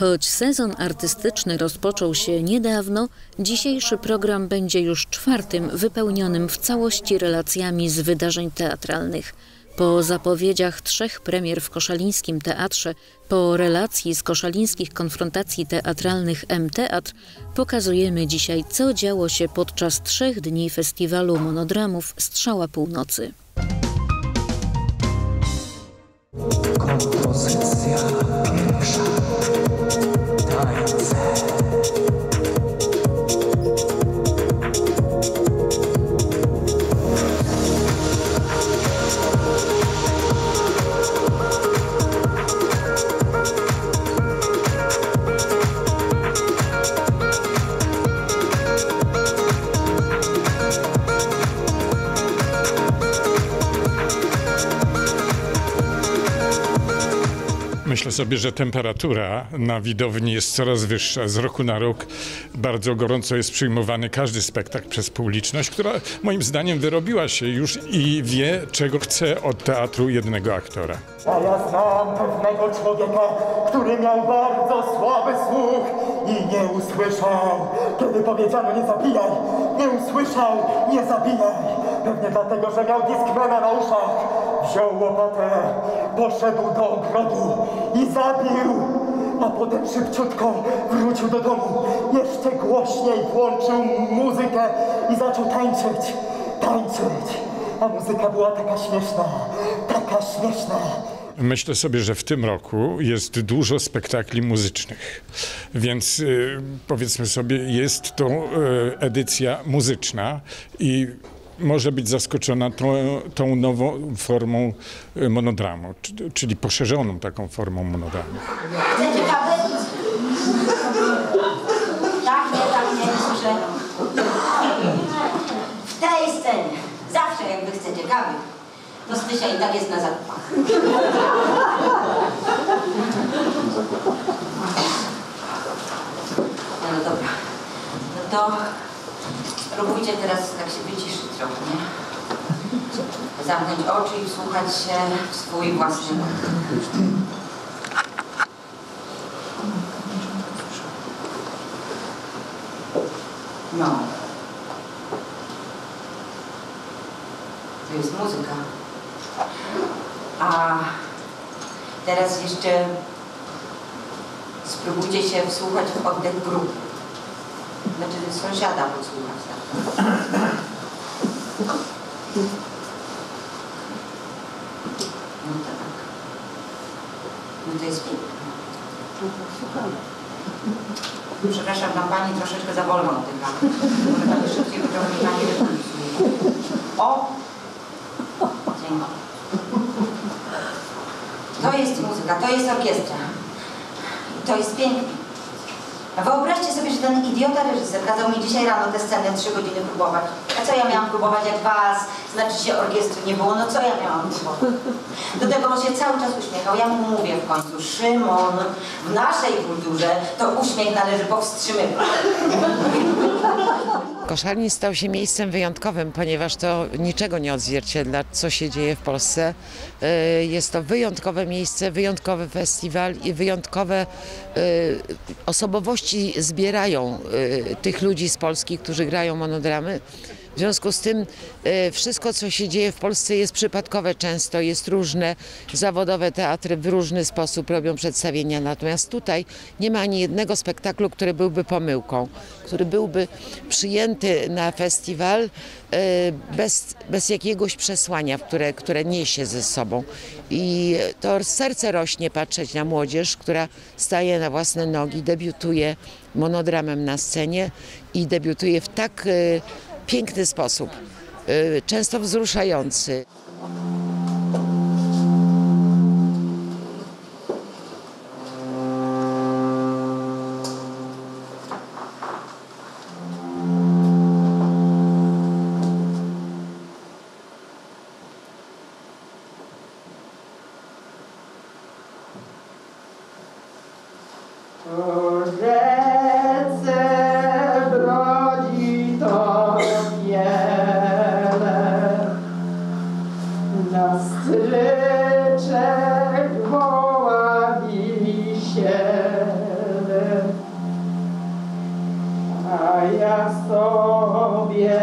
Choć sezon artystyczny rozpoczął się niedawno, dzisiejszy program będzie już czwartym wypełnionym w całości relacjami z wydarzeń teatralnych. Po zapowiedziach trzech premier w Koszalińskim Teatrze, po relacji z koszalińskich konfrontacji teatralnych M-Teatr, pokazujemy dzisiaj, co działo się podczas trzech dni festiwalu monodramów Strzała Północy. Kompozycja sobie, że temperatura na widowni jest coraz wyższa. Z roku na rok bardzo gorąco jest przyjmowany każdy spektakl przez publiczność, która moim zdaniem wyrobiła się już i wie, czego chce od teatru jednego aktora. A ja znam pewnego człowieka, który miał bardzo słaby słuch i nie usłyszał, kiedy powiedziano nie zabijaj. Nie usłyszał, nie zabijaj. Pewnie dlatego, że miał discmana na uszach. Wziął łopatę, poszedł do ogrodu i zabił. A potem szybciutko wrócił do domu. Jeszcze głośniej włączył muzykę i zaczął tańczyć, tańczyć. A muzyka była taka śmieszna, taka śmieszna. Myślę sobie, że w tym roku jest dużo spektakli muzycznych, więc y, powiedzmy sobie, jest to y, edycja muzyczna i może być zaskoczona tą, tą nową formą y, monodramu, czy- czyli poszerzoną taką formą monodramu. Tak, nie, tak, nie. W tej scenie, zawsze jak wy chcecie kawy, to Stysia i tak jest na zakupach. No, no dobra. No to spróbujcie teraz tak się wyciszyć trochę, nie? Zamknąć oczy i wsłuchać się w swój własny. No. To jest muzyka. A teraz jeszcze spróbujcie się wsłuchać w oddech grupy. Znaczy sąsiada podsłuchać. Tak? No tak. No to jest piękne. Przepraszam, tam pani troszeczkę za wolno oddycha. Może pani szybciej wyciągnie pani. O! Dziękuję. To jest muzyka, to jest orkiestra. To jest piękne. Wyobraźcie sobie, że ten idiota reżyser kazał mi dzisiaj rano tę scenę trzy godziny próbować. Co ja miałam próbować jak was? Znaczy się orkiestry nie było, no co ja miałam próbować? Do tego on się cały czas uśmiechał. Ja mu mówię w końcu, Szymon, w naszej kulturze to uśmiech należy powstrzymywać. Koszalin stał się miejscem wyjątkowym, ponieważ to niczego nie odzwierciedla, co się dzieje w Polsce. Y, Jest to wyjątkowe miejsce, wyjątkowy festiwal i wyjątkowe y, osobowości zbierają y, tych ludzi z Polski, którzy grają monodramy. W związku z tym y, wszystko, co się dzieje w Polsce jest przypadkowe często, jest różne. Zawodowe teatry w różny sposób robią przedstawienia, natomiast tutaj nie ma ani jednego spektaklu, który byłby pomyłką, który byłby przyjęty na festiwal y, bez, bez jakiegoś przesłania, które, które niesie ze sobą. I to serce rośnie patrzeć na młodzież, która staje na własne nogi, debiutuje monodramem na scenie i debiutuje w tak y, piękny sposób, y, często wzruszający. Ryczek woła wisiele, a ja sobie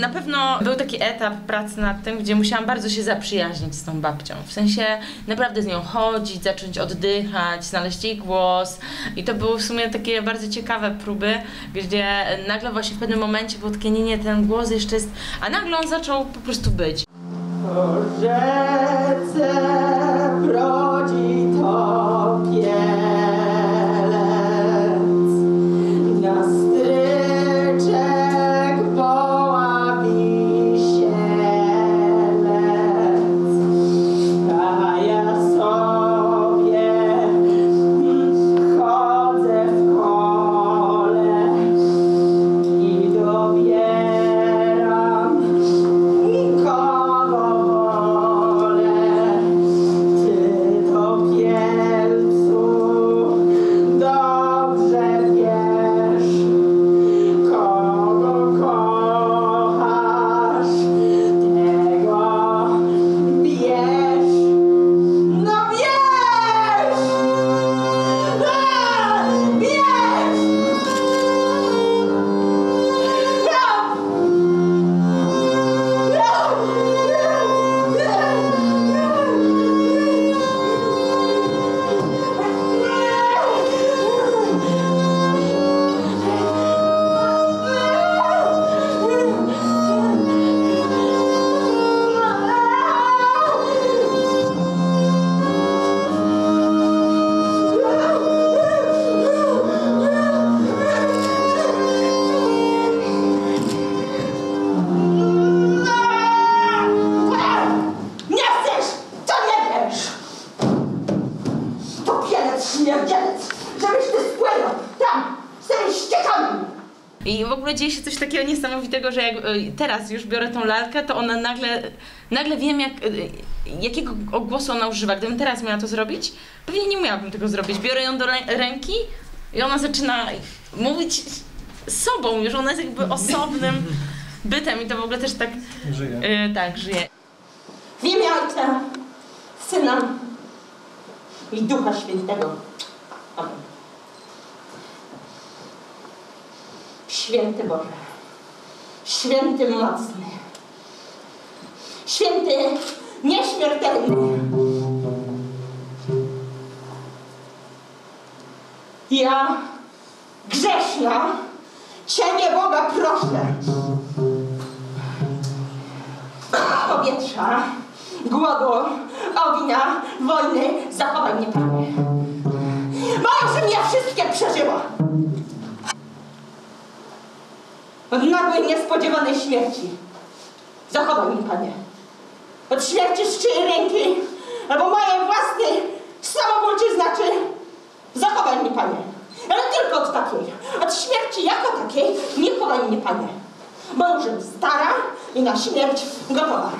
Na pewno był taki etap pracy nad tym, gdzie musiałam bardzo się zaprzyjaźnić z tą babcią. W sensie naprawdę z nią chodzić, zacząć oddychać, znaleźć jej głos. I to były w sumie takie bardzo ciekawe próby, gdzie nagle właśnie w pewnym momencie było takie, nie, nie, ten głos jeszcze jest... A nagle on zaczął po prostu być. Rzece Lord niesamowitego, że jak y, teraz już biorę tą lalkę, to ona nagle, nagle wiem, jak, y, jakiego głosu ona używa. Gdybym teraz miała to zrobić, pewnie nie umiałabym tego zrobić. Biorę ją do rę- ręki i ona zaczyna mówić sobą, już ona jest jakby osobnym bytem i to w ogóle też tak żyje. tak, żyje. W imię Ojca, Syna i Ducha Świętego. Amen. Święty Boże, święty mocny, święty nieśmiertelny. Ja, grzeszna, Ciebie Boga proszę, powietrza, głodu, ognia, wojny, zachowaj mnie, Panie. Bo już mnie wszystkie przeżyła. Od nagłej, niespodziewanej śmierci. Zachowaj mnie, Panie. Od śmierci z czyjej ręki, albo mojej własnej samobójczy znaczy zachowaj mnie, Panie. Ale tylko od takiej. Od śmierci jako takiej nie chowaj mnie, Panie. Bo już stara i na śmierć gotowa.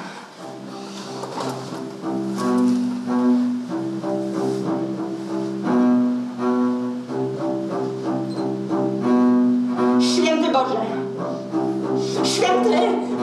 Święty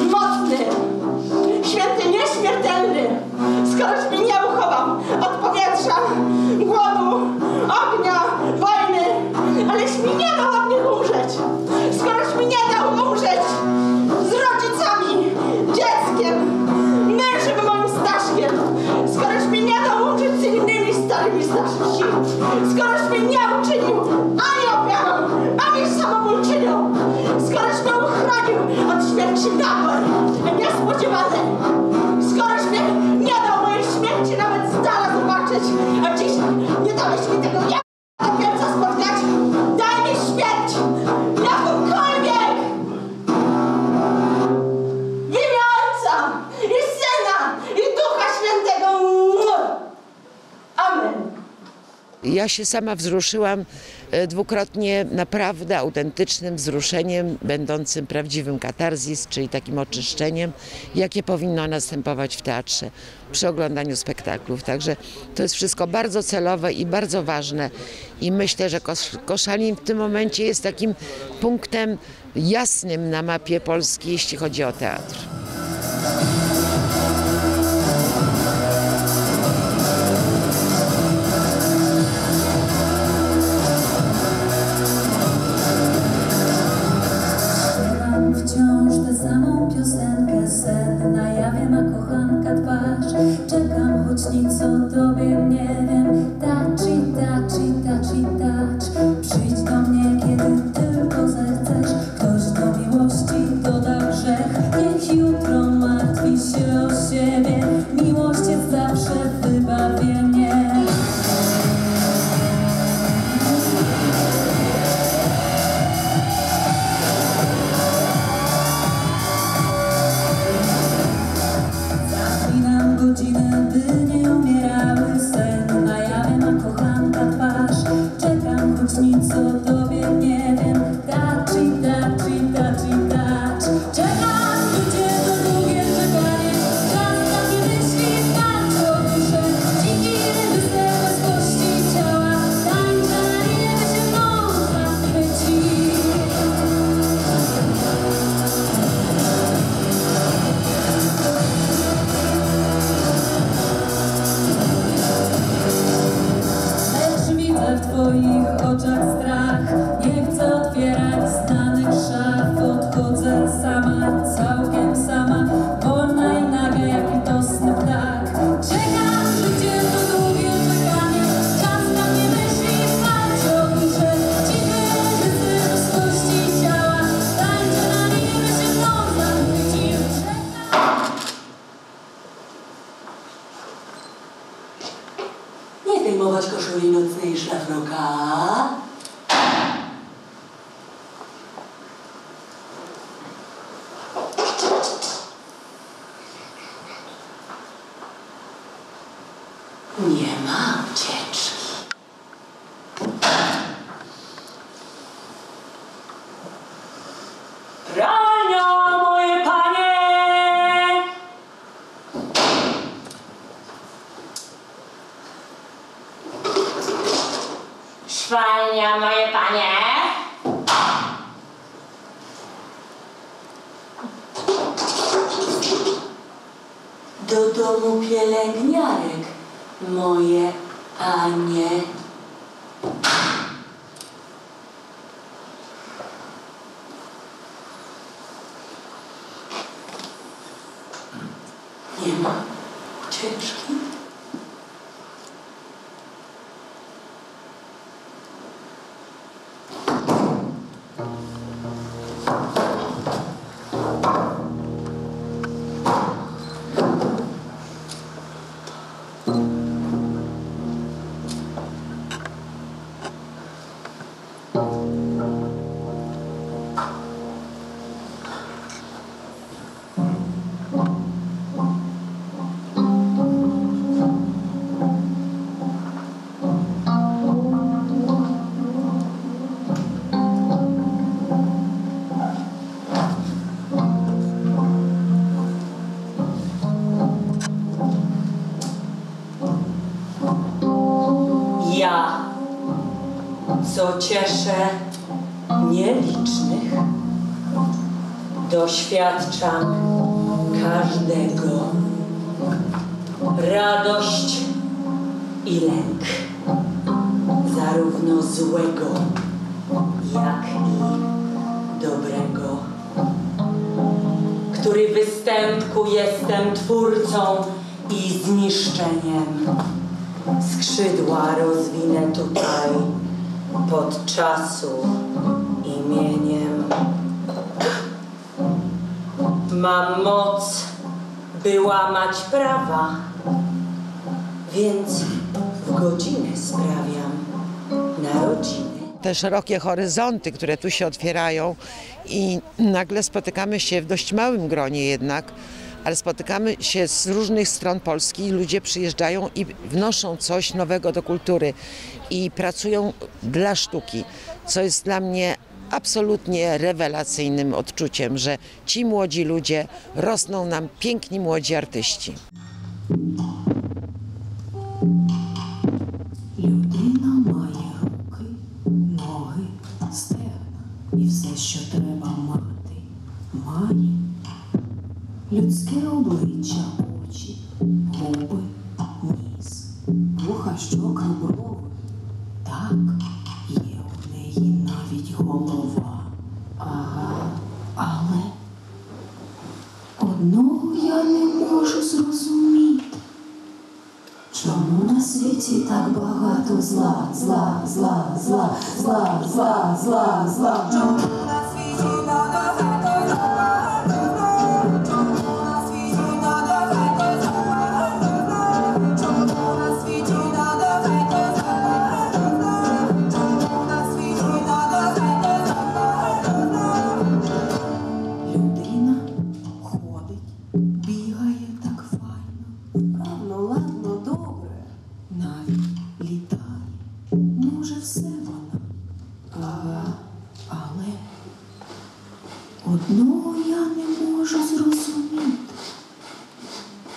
ja się sama wzruszyłam e, dwukrotnie naprawdę autentycznym wzruszeniem, będącym prawdziwym katarzis, czyli takim oczyszczeniem, jakie powinno następować w teatrze przy oglądaniu spektaklów. Także to jest wszystko bardzo celowe i bardzo ważne. I myślę, że Kosz- Koszalin w tym momencie jest takim punktem jasnym na mapie Polski, jeśli chodzi o teatr. Samą piosenkę Sen. Na jawie ma kochanka twarz. Czekam, choć nic o tobie nie wiem Szwania, moje panie. Do domu pielęgniarek, moje panie. Lęk, zarówno złego, jak i dobrego. Który występku jestem twórcą i zniszczeniem. Skrzydła rozwinę tutaj pod czasu imieniem. Mam moc, by łamać prawa, więc godzinę sprawiam narodziny. te szerokie horyzonty, które tu się otwierają i nagle spotykamy się w dość małym gronie jednak, ale spotykamy się z różnych stron Polski. Ludzie przyjeżdżają i wnoszą coś nowego do kultury i pracują dla sztuki, co jest dla mnie absolutnie rewelacyjnym odczuciem, że ci młodzi ludzie rosną nam piękni młodzi artyści. Людське обличчя, очі, губи, ніс, вуха, щоки, брови. Так, є у неї навіть голова. Ага, але одного я не можу зрозуміти. Чому на світі так багато зла, зла, зла, зла, зла, зла, зла, зла? Чому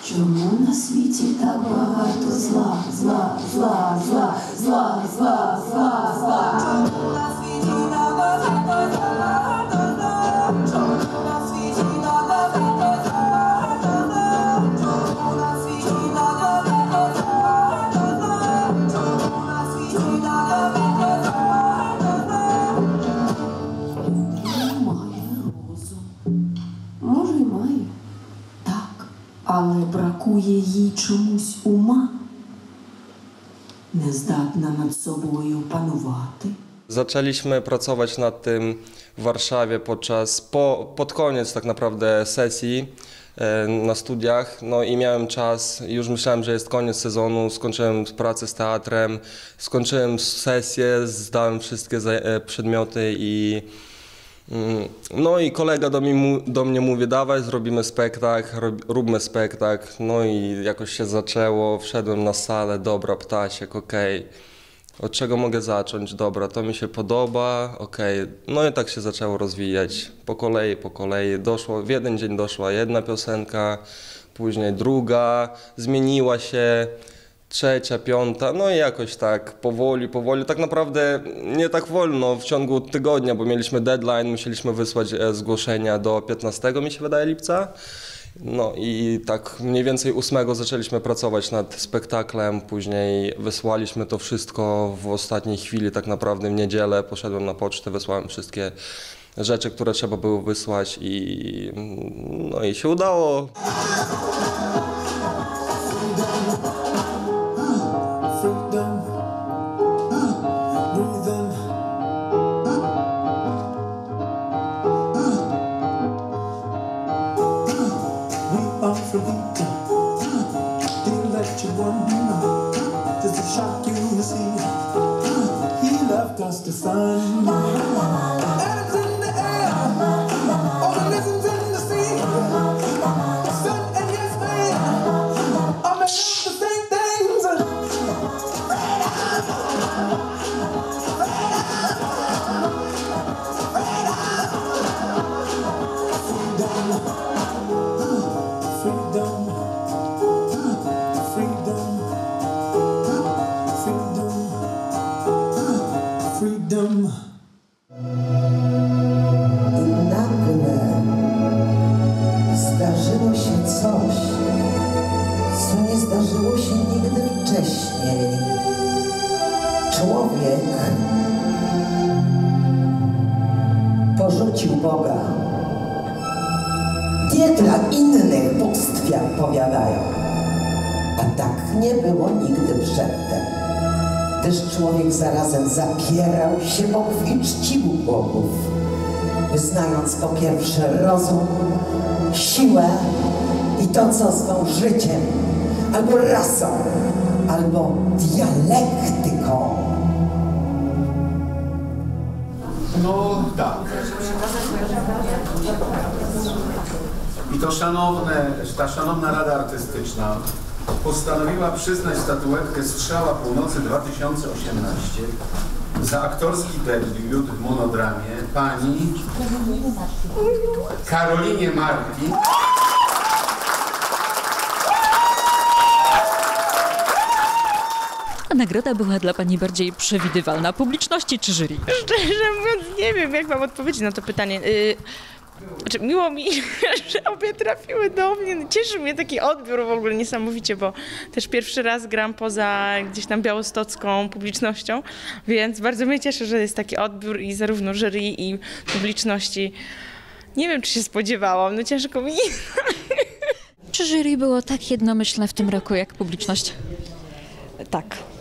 Чому на світі так багато зла, зла, зла, зла, зла, зла, зла, зла? Чому на світі так багато зла, чомусь ума. Не здатна над собою панувати. Zaczęliśmy pracować nad tym w Warszawie podczas, po, pod koniec tak naprawdę sesji e, na studiach. No i miałem czas, już myślałem, że jest koniec sezonu, skończyłem pracę z teatrem, skończyłem sesję, zdałem wszystkie za- e, przedmioty i mm, no i kolega do mnie, do mnie mówi, dawaj zrobimy spektakl, rob, róbmy spektakl. No i jakoś się zaczęło, wszedłem na salę, dobra, ptasiek, okej. Od czego mogę zacząć? Dobra, to mi się podoba, okej. No i tak się zaczęło rozwijać. Po kolei, po kolei. Doszło, w jeden dzień doszła jedna piosenka, później druga, zmieniła się, trzecia, piąta, no i jakoś tak powoli, powoli. Tak naprawdę nie tak wolno w ciągu tygodnia, bo mieliśmy deadline, musieliśmy wysłać e, zgłoszenia do 15, mi się wydaje, lipca. No i tak mniej więcej 8 zaczęliśmy pracować nad spektaklem, później wysłaliśmy to wszystko w ostatniej chwili, tak naprawdę w niedzielę poszedłem na pocztę, wysłałem wszystkie rzeczy, które trzeba było wysłać i no i się udało. Nie dla innych bóstwiach powiadają, a tak nie było nigdy przedtem. Gdyż człowiek zarazem zapierał się bogów i czcił bogów wyznając po pierwsze rozum, siłę i to, co zwą życiem, albo rasą, albo dialektyką. No tak. I to szanowne, ta szanowna Rada Artystyczna postanowiła przyznać statuetkę Strzała Północy 2018 za aktorski debiut w monodramie pani Karolinie Martin. A nagroda była dla Pani bardziej przewidywalna publiczności czy jury? Szczerze mówiąc, nie wiem, jak mam odpowiedzieć na to pytanie. Yy, znaczy, miło mi, że obie trafiły do mnie. Cieszy mnie taki odbiór w ogóle niesamowicie, bo też pierwszy raz gram poza gdzieś tam białostocką publicznością, więc bardzo mnie cieszy, że jest taki odbiór i zarówno jury i publiczności. Nie wiem, czy się spodziewałam, no ciężko mi. Czy jury było tak jednomyślne w tym roku jak publiczność? Tak.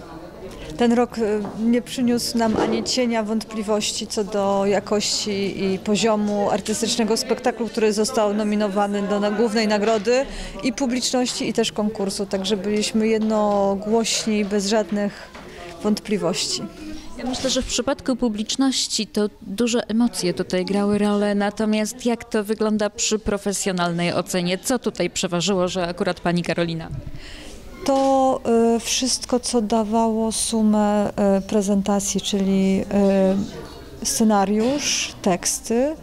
Ten rok y, nie przyniósł nam ani cienia wątpliwości co do jakości i poziomu artystycznego spektaklu, który został nominowany do głównej nagrody i publiczności i też konkursu, także byliśmy jednogłośni, bez żadnych wątpliwości. Ja myślę, że w przypadku publiczności to duże emocje tutaj grały rolę, natomiast jak to wygląda przy profesjonalnej ocenie? Co tutaj przeważyło, że akurat Pani Karolina? To y, wszystko, co dawało sumę y, prezentacji, czyli y, scenariusz, teksty,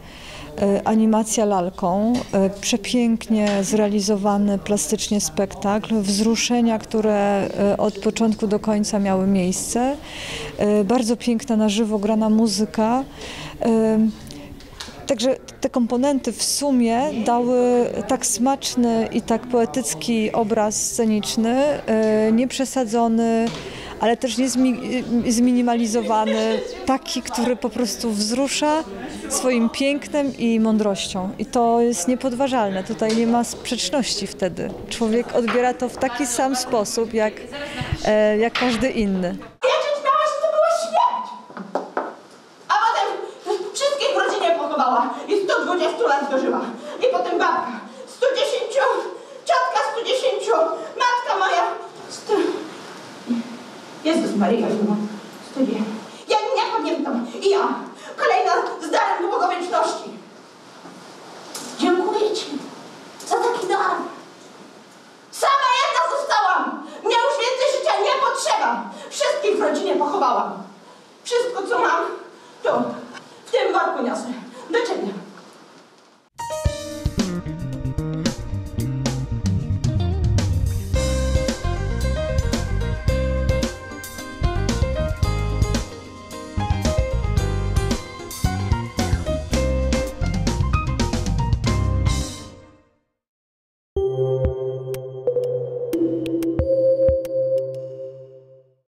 animacja lalką, przepięknie zrealizowany plastycznie spektakl, wzruszenia, które od początku do końca miały miejsce, bardzo piękna na żywo grana muzyka. Także te komponenty w sumie dały tak smaczny i tak poetycki obraz sceniczny, e, nieprzesadzony, ale też nie e, zminimalizowany, taki, który po prostu wzrusza swoim pięknem i mądrością. I to jest niepodważalne. Tutaj nie ma sprzeczności wtedy. Człowiek odbiera to w taki sam sposób, jak, e, jak każdy inny. Wiedzieć miała, że to była śmierć. A potem wszystkich w rodzinie pochowała i 120 lat dożyła. I potem babka 110, ciotka 110, matka moja 100... Jezus Maryja, 109. Ja nie pamiętam. I ja, kolejna z darem długowieczności. Dziękuję Ci za taki dar. Sama jedna zostałam. Mnie już więcej życia nie potrzeba. Wszystkich w rodzinie pochowałam. Wszystko, co mam,